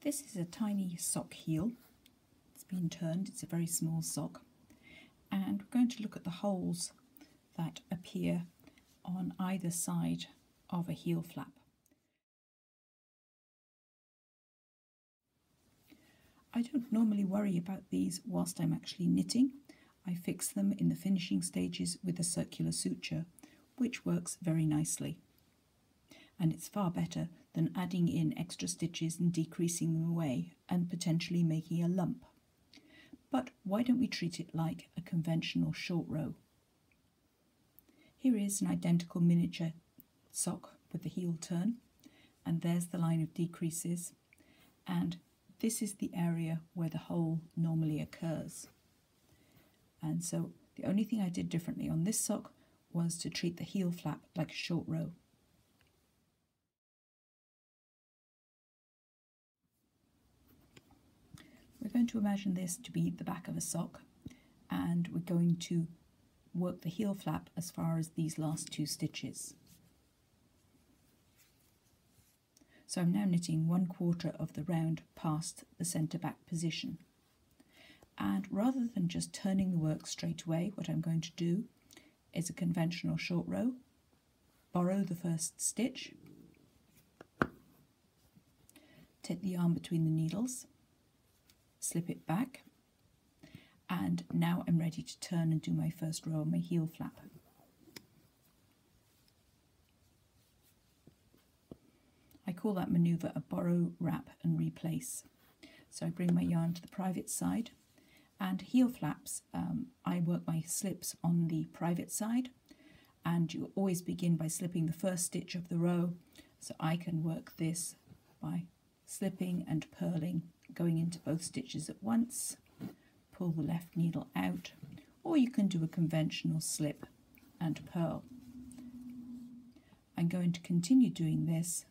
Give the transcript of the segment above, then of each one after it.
This is a tiny sock heel. It's been turned, it's a very small sock. And we're going to look at the holes that appear on either side of a heel flap. I don't normally worry about these whilst I'm actually knitting. I fix them in the finishing stages with a circular suture, which works very nicely. And it's far better than adding in extra stitches and decreasing them away and potentially making a lump. But why don't we treat it like a conventional short row? Here is an identical miniature sock with the heel turn and there's the line of decreases and this is the area where the hole normally occurs. And so the only thing I did differently on this sock was to treat the heel flap like a short row. Going to imagine this to be the back of a sock and we're going to work the heel flap as far as these last two stitches. So I'm now knitting one quarter of the round past the centre back position. And rather than just turning the work straight away, what I'm going to do is a conventional short row, borrow the first stitch, take the yarn between the needles, slip it back, and now I'm ready to turn and do my first row my heel flap. I call that manoeuvre a borrow, wrap and replace. So I bring my yarn to the private side and heel flaps, um, I work my slips on the private side and you always begin by slipping the first stitch of the row so I can work this by slipping and purling going into both stitches at once pull the left needle out or you can do a conventional slip and purl I'm going to continue doing this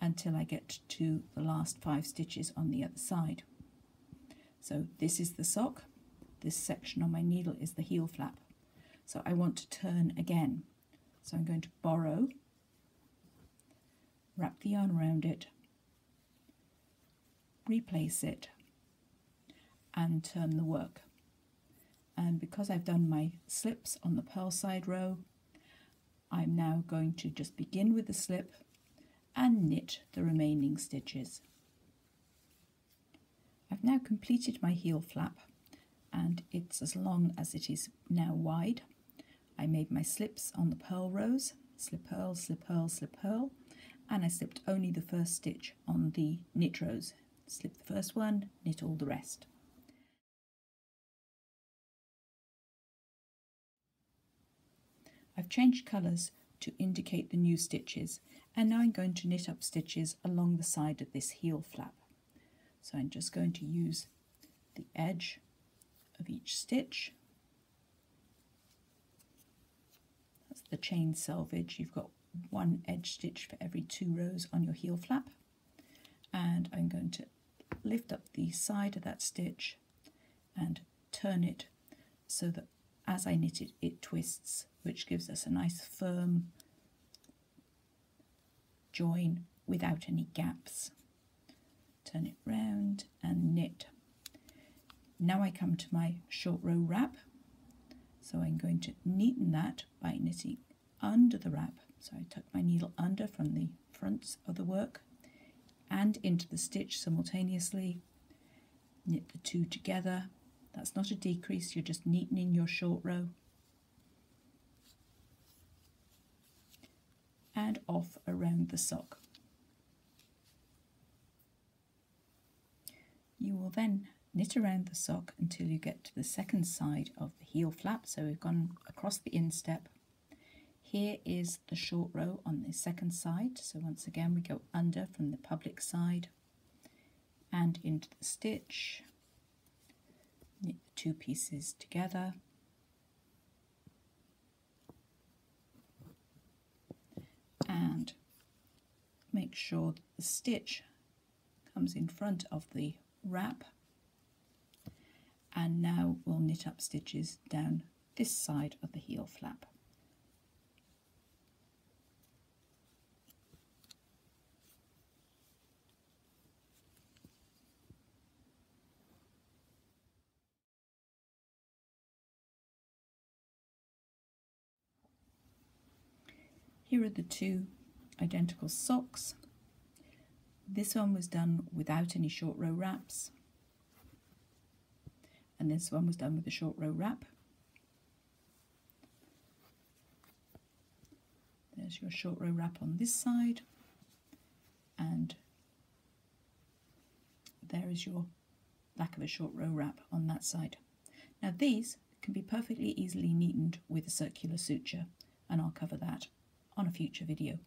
until I get to the last five stitches on the other side so this is the sock, this section on my needle is the heel flap. So I want to turn again. So I'm going to borrow, wrap the yarn around it, replace it, and turn the work. And because I've done my slips on the purl side row, I'm now going to just begin with the slip and knit the remaining stitches. I've now completed my heel flap and it's as long as it is now wide. I made my slips on the purl rows, slip purl, slip purl, slip purl, and I slipped only the first stitch on the knit rows. Slip the first one, knit all the rest. I've changed colours to indicate the new stitches and now I'm going to knit up stitches along the side of this heel flap. So I'm just going to use the edge of each stitch. That's the chain selvage. You've got one edge stitch for every two rows on your heel flap. And I'm going to lift up the side of that stitch and turn it so that as I knit it, it twists, which gives us a nice firm join without any gaps turn it round and knit. Now I come to my short row wrap. So I'm going to neaten that by knitting under the wrap. So I tuck my needle under from the front of the work and into the stitch simultaneously. Knit the two together. That's not a decrease, you're just neatening your short row. And off around the sock. You will then knit around the sock until you get to the second side of the heel flap. So we've gone across the instep. Here is the short row on the second side. So once again we go under from the public side and into the stitch. Knit the two pieces together. And make sure that the stitch comes in front of the wrap and now we'll knit up stitches down this side of the heel flap. Here are the two identical socks. This one was done without any short row wraps and this one was done with a short row wrap. There's your short row wrap on this side and there is your back of a short row wrap on that side. Now these can be perfectly easily neatened with a circular suture and I'll cover that on a future video.